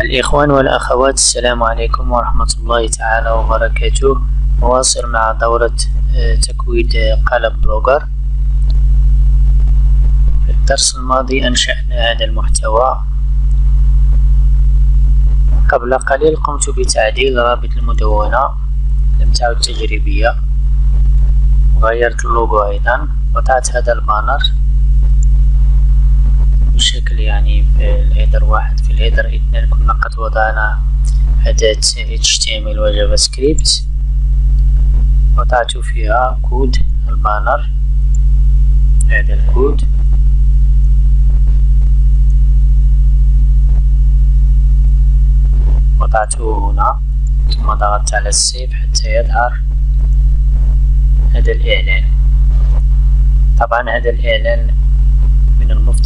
الإخوان والأخوات السلام عليكم ورحمة الله تعالى وبركاته. نواصل مع دورة آه، تكويد قالب Blogger في الدرس الماضي أنشأنا هذا المحتوى. قبل قليل قمت بتعديل رابط المدونة لم تعد تجريبية وغيرت اللوجو أيضا وضعت هذا ال banner. بشكل يعني ال header واحد. في ال header اثنين كنا قد وضعنا أداة HTML و JavaScript وضعت فيها كود ال banner. هذا الكود. وضعته هنا. ثم ضغطت على ال save حتى يظهر هذا الإعلان طبعا هذا الإعلان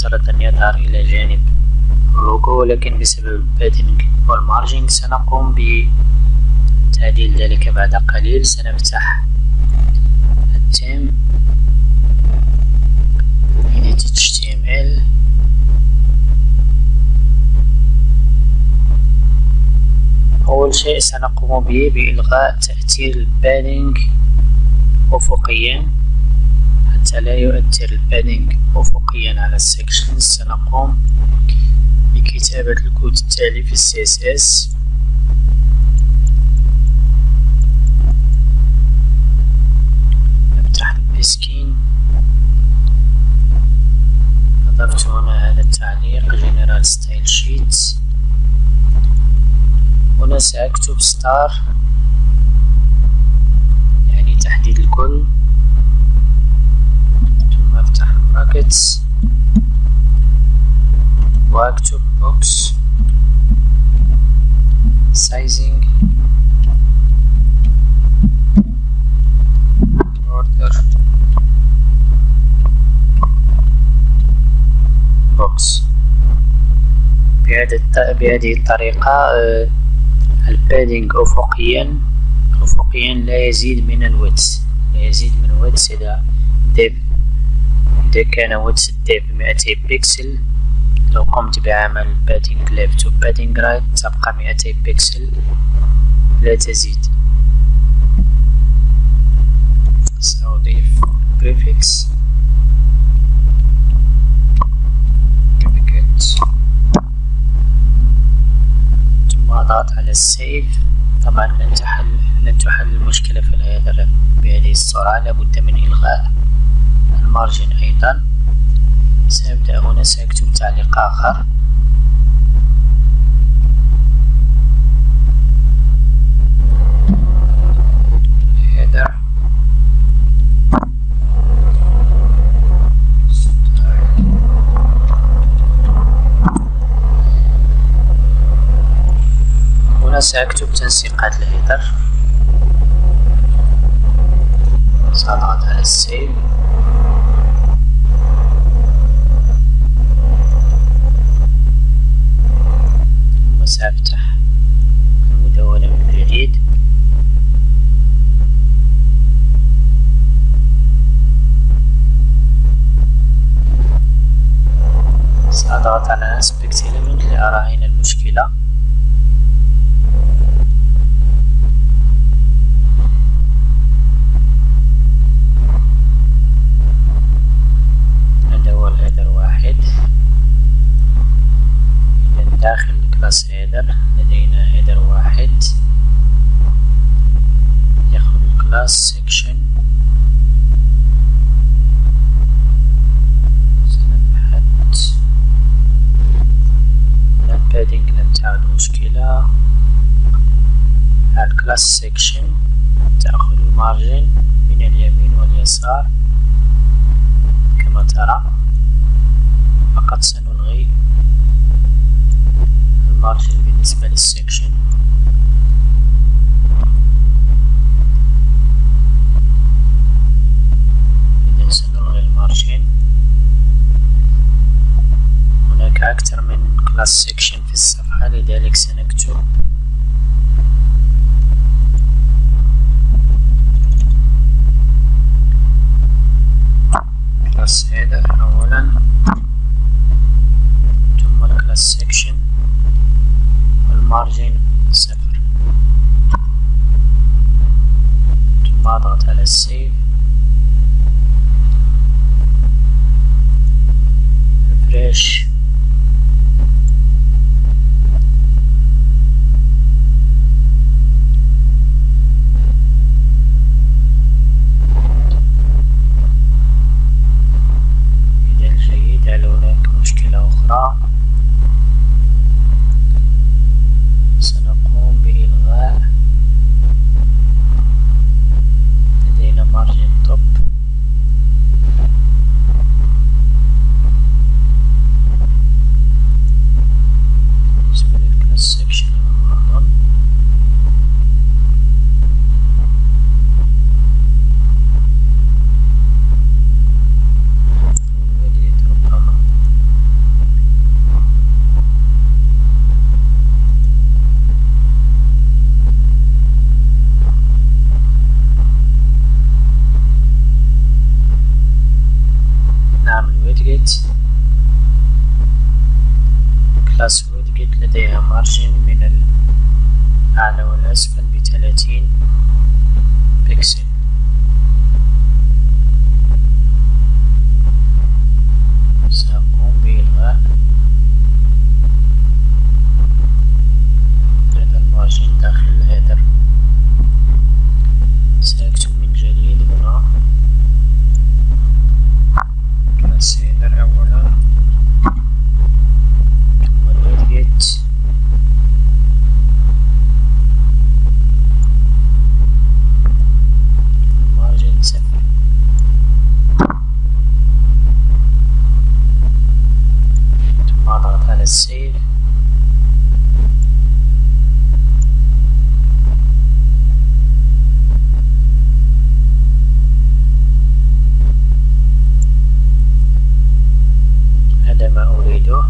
أن يظهر إلى جانب اللوجو ولكن بسبب ال padding وال margin سنقوم بتعديل ذلك بعد قليل. سنفتح ال theme html أول شيء سنقوم به بإلغاء تأثير ال padding أفقيا حتى لا يؤثر ال padding أفقيا. على ال section. سنقوم بكتابة الكود التالي في CSS نفتح ال b:skin. أضفت هنا هذا التعليق general style sheet هنا سأكتب star يعني تحديد الكل ثم ال brackets واكتب box sizing border box بهذه الطريقة ال padding أفقيا أفقيا لا يزيد من ال width لا يزيد من width إذا إذا كان width ال div مئتي بيكسل. لو قمت بعمل padding left to padding right تبقى مئتي بيكسل. لا تزيد. سأضيف prefix ثم أضغط على ال save طبعا لن تحل المشكلة في ال header. بهذه السرعة لابد من إلغاء ال margin أيضا. سأبدأ هنا سأكتب تعليق آخر. هنا سأكتب تنسيقات الهيدر. سأضغط على السيف ثم سأفتح المدونة من جديد سأضغط على inspect element لأرى أين المشكلة. هذا هو ال header واحد. إذا داخل class header لدينا header واحد. يأخذ ال class section سنبحث ال padding لم تعد مشكلة ال class section تأخذ ال margin من اليمين واليسار كما ترى فقط سنلغي ال margin بالنسبة لل section إذا سنلغي ال margin هناك أكثر من class الصفحة X نكتب class header أولا ثم ال class section وال margin صفر ثم أضغط على السيف ريفريش البيت class widget لديها margin من الأعلى والأسفل بثلاثين بكسل. على السيف هذا ما أريده.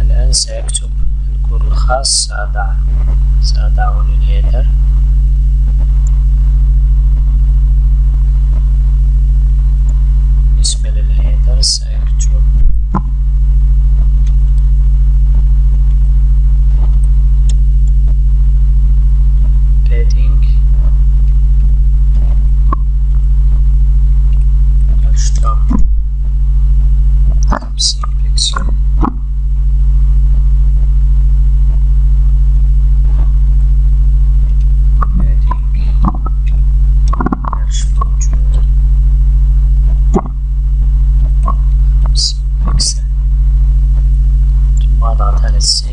الآن سأكتب الكود الخاص. سأضع سأضعه للهيدر. honest.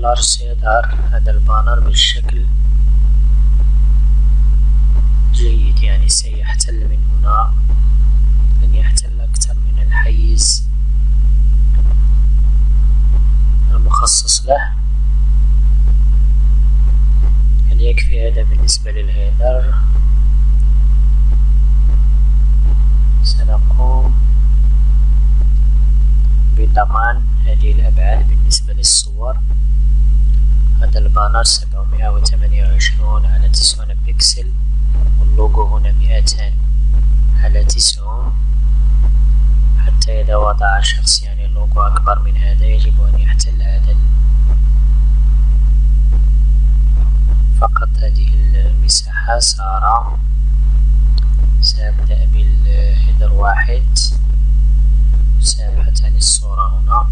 ال large سيظهر هذا ال banner بالشكل جيد يعني سيحتل من هنا لن يحتل أكثر من الحيز المخصص له. هل يكفي هذا بالنسبة لل header سنقوم بضمان هذه الأبعاد بالنسبة للصور. ال banner سبعمائة وثمانية وعشرون على تسعون بكسل واللوغو هنا مئتان على تسعون. حتى إذا وضع شخص يعني اللوغو أكبر من هذا يجب أن يحتل هذا فقط هذه المساحة. سارة سأبدأ بال header واحد. سأبحث عن الصورة هنا.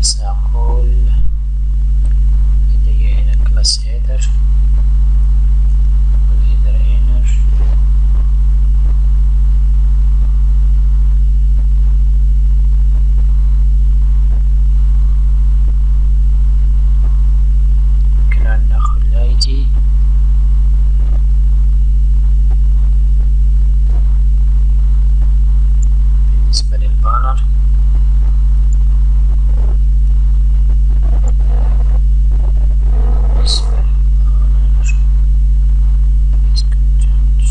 سأقول class header وال header inner يمكن أن نأخذ الايدي بالنسبة للبانر بالنسبة للبانر bit content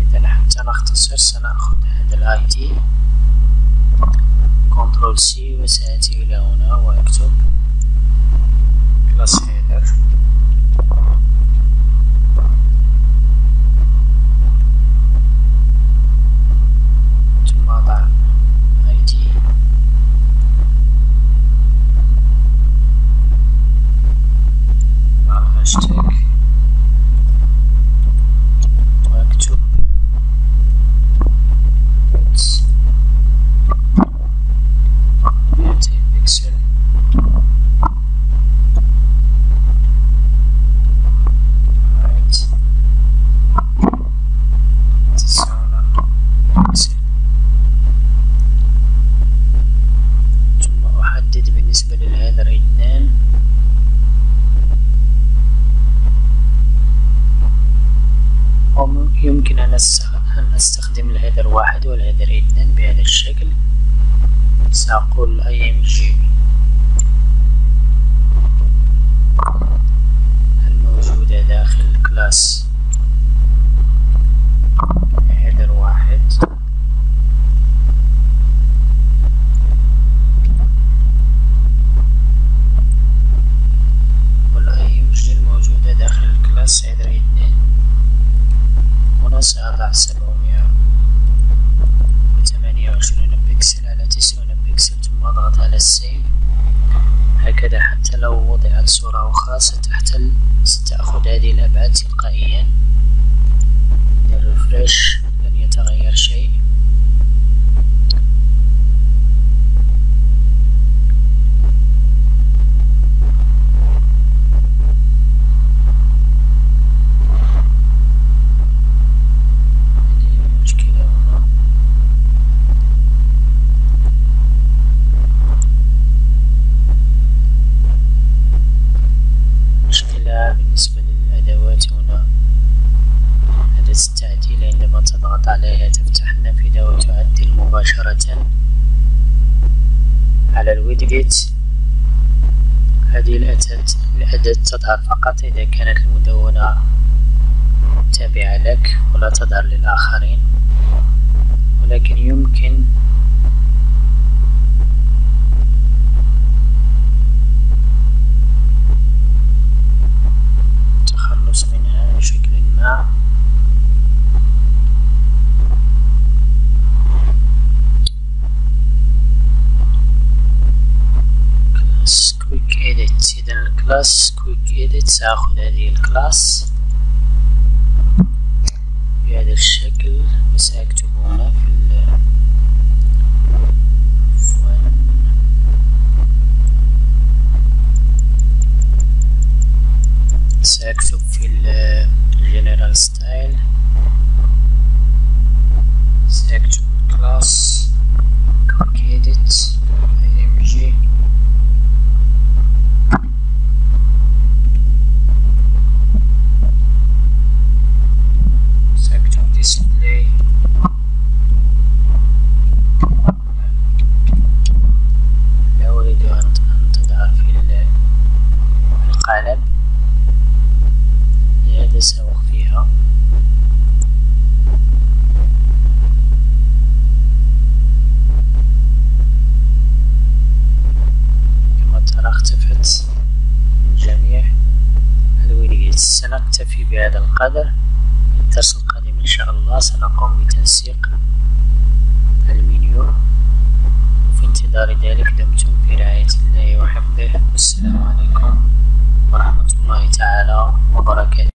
إذا حتى نختصر سنأخذ هذا ال ID control وسآتي إلى هنا وأكتب class header ثم أضع ال ID مع الهاشتاج واكتب بيتس مئتين بكسل رايت تسعون بكسل ثم أحدد بالنسبة لل header اثنان يمكن أن أستخدم ال header واحد وال header اثنين بهذا الشكل. سأقول img الموجودة داخل class header واحد وال img الموجودة داخل ال class header اثنين هنا سأضع سبعمائة وثمانية وعشرين بكسل على تسعون بكسل ثم أضغط على ال save هكذا حتى لو وضعت صورة أخرى ستحتل ستأخذ هذه الأبعاد تلقائيا. لل refresh لن يتغير شيء. بالنسبة للأدوات هنا. أداة التعديل عندما تضغط عليها تفتح النافذة وتعدل مباشرة على الويدجت هذه الأداة تظهر فقط إذا كانت المدونة تابعة لك ولا تظهر للآخرين. ولكن يمكن ما class quick edit إذا ال class quick edit سأخذ هذه ال class بهذا الشكل وسأكتب هنا في سأكتب في الجنرال ستايل. سأكتب الكلاس. كيدت img سأكتب display لا أريد أن تظهر في القالب لهذا سأخفيها كما ترى اختفت من جميع الويليات سنكتفي بهذا القدر. في الدرس القادم إن شاء الله سنقوم بتنسيق المنيو. وفي انتظار ذلك دمتم في رعاية الله وحفظه. والسلام عليكم ورحمة الله تعالى وبركاته.